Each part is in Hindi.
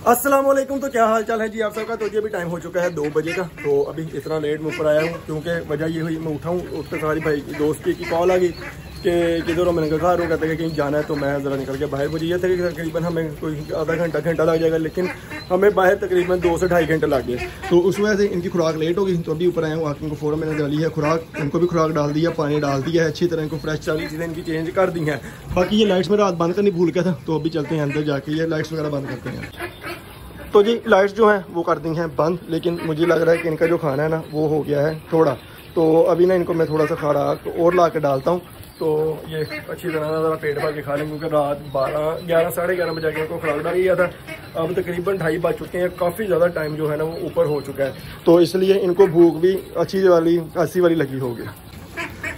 अस्सलाम वालेकुम तो क्या हाल चाल है? जी, आप सबका तो जी, अभी टाइम हो चुका है दो बजे का तो अभी इतना लेट में ऊपर आया हूँ, क्योंकि वजह ये हुई, मैं उठा हूँ उठकर सारी भाई की दोस्ती की कॉल आ गई कि किधर हो? मैंने कहा कहते हैं कहीं जाना है तो मैं ज़रा निकल के बाहर, मुझे ये था कि तकरीबन हमें कोई आधा घंटा घंटा लग जाएगा, लेकिन हमें बाहर तकरीबन दो से ढाई घंटे लग गए। तो उस वजह से इनकी खुराक लेट हो गई तो अभी ऊपर आए हूँ, आके को फोर मैंने डाली है खुराक, इनको भी खुराक डाल दी है, पानी डाल दिया है, अच्छी तरह इनको फ्रेश चाली चीज़ें इनकी चेंज कर दी हैं। बाकी ये लाइट्स में रात बंद करनी भूल गया था तो अभी चलते हैं अंदर जाके, ये लाइट्स वगैरह बंद करते हैं। तो जी लाइट्स जो हैं, वो कर दी हैं बंद, लेकिन मुझे लग रहा है कि इनका जो खाना है ना, वो हो गया है थोड़ा। तो अभी ना इनको मैं थोड़ा सा खाना तो और ला डालता हूँ। तो ये अच्छी तरह ज़रा पेट भर के खा लें, क्योंकि रात बारह, ग्यारह, साढ़े ग्यारह बजे इनको खुराक डाल गया था अब तकरीबन ढाई बज चुके हैं, काफ़ी ज़्यादा टाइम जो है ना, वो ऊपर हो चुका है। तो इसलिए इनको भूख भी अच्छी वाली अच्छी वाली लगी होगी।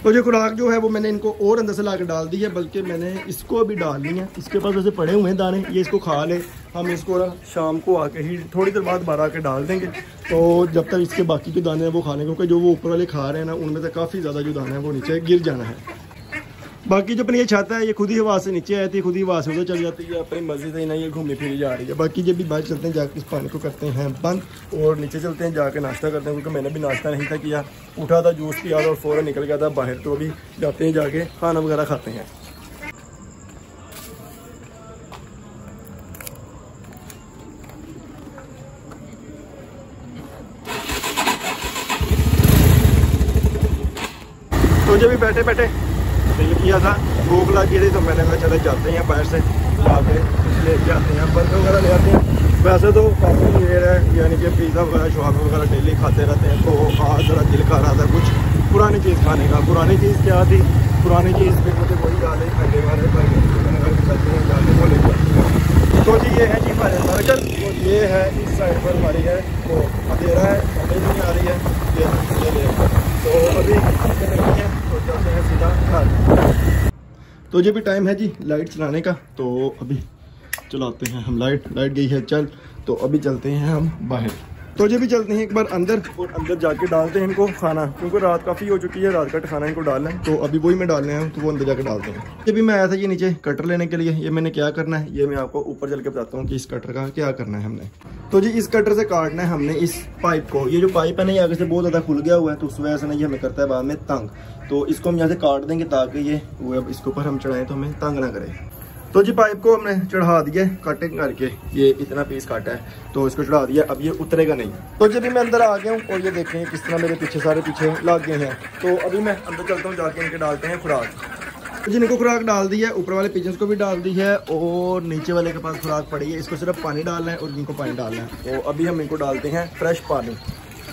तो ये खुराक जो है वो मैंने इनको और अंदर से ला के डाल दी है, बल्कि मैंने इसको अभी डाल दी है। इसके पास वैसे पड़े हुए हैं दाने, ये इसको खा ले। हम इसको शाम को आके ही थोड़ी देर बाद बाहर आके डाल देंगे। तो जब तक इसके बाकी के दाने हैं वो खाने क्योंकि जो वो ऊपर वाले खा रहे हैं ना, उनमें से काफ़ी ज़्यादा जो दाना है वो नीचे गिर जाना है। बाकी जो अपनी ये छत है ये खुद ही हवा से नीचे आती है खुद ही हवा से उधर चल जाती है। अपनी मर्ज़ी से ना ये घूमी फिरी जा रही है। बाकी जब भी बाहर चलते हैं जाकर इस पानी को करते हैं बंद और नीचे चलते हैं जाकर नाश्ता करते हैं क्योंकि मैंने भी नाश्ता नहीं था किया। उठा था जूस पिया और फ़ौरन निकल गया था बाहर तो अभी जाते हैं जाके खाना वगैरह खाते हैं। तो जब भी बैठे बैठे। तो ये किया था भूख लग गई थी तो मैंने कहा चले जाते हैं बाहर से जाके ले जाते हैं बर्गर वगैरह ले आते हैं वैसे तो काफ़ी देर है यानी कि पिज़्ज़ा वगैरह शॉप वगैरह डेली खाते रहते हैं तो आज ज़रा दिल खा रहा था कुछ पुरानी चीज़ खाने का पुरानी चीज़ क्या थी पुरानी चीज़ पे मुझे वही याद है पहले वाले जाके वो लेकर तो जी ये है जी हमारे सर्कल तो ये है इस साइड पर हमारी है वो अंधेरा है समझ नहीं आ रही है ये तो अभी तो जो भी टाइम है जी लाइट चलाने का। तो अभी चलाते हैं हम लाइट लाइट गई है, चल। तो अभी चलते हैं हम बाहर। तो जब भी चलते हैं एक बार अंदर और अंदर जाके डालते हैं इनको खाना, क्योंकि रात काफ़ी हो चुकी है, रात का खाना इनको डालना है तो अभी वही मैं डालने हैं तो वो अंदर जाके डालते हैं। ये भी मैं आया था ये नीचे कटर लेने के लिए, ये मैंने क्या करना है, ये मैं आपको ऊपर चल के बताता हूँ कि इस कटर का क्या करना है हमने। तो जी, इस कटर से काटना है हमने इस पाइप को। ये जो पाइप है ना, ये आगे से बहुत ज़्यादा खुल गया हुआ है तो उस वजह से ना ये हमें करता है बाद में तंग। तो इसको हम यहाँ से काट देंगे ताकि ये, वो इसके ऊपर हम चढ़ाएँ तो हमें तंग ना करें। तो जी पाइप को हमने चढ़ा दिया कटिंग करके। ये इतना पीस काटा है तो इसको चढ़ा दिया अब ये उतरेगा नहीं। तो जब मैं अंदर आ गया हूँ और ये देखें किस तरह मेरे पीछे सारे पीछे लग गए हैं। तो अभी मैं अंदर चलता हूँ जाके इनके डालते हैं खुराक। तो जिनको खुराक डाल दी है ऊपर वाले पिजन्स को भी डाल दी है और नीचे वाले के पास खुराक पड़ी है। इसको सिर्फ़ पानी डालना है और इनको पानी डालना है। तो अभी हम इनको डालते हैं फ्रेश पानी।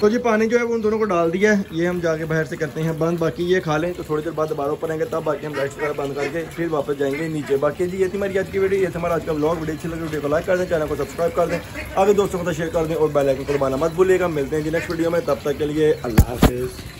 तो जी, पानी जो है वो उन दोनों को डाल दिया है। ये हम जाके बाहर से करते हैं बंद। बाकी ये खा लें तो थोड़ी देर बाद दोबारा ऊपर आएँगे तब बाकी हम लाइट वगैरह बंद करके फिर वापस जाएँगे नीचे। बाकी जी, ये थी हमारी आज की वीडियो ये हमारा आज का ब्लॉग वीडियो अच्छी लगे वीडियो को लाइक कर दें, चैनल को सब्सक्राइब कर दें। आगे दोस्तों को शेयर कर दें और बेलाइकन को दबाना मत भूलिएगा। मिलते हैं जी नेक्स्ट वीडियो में। तब तक के लिए अल्लाह हाफिज़।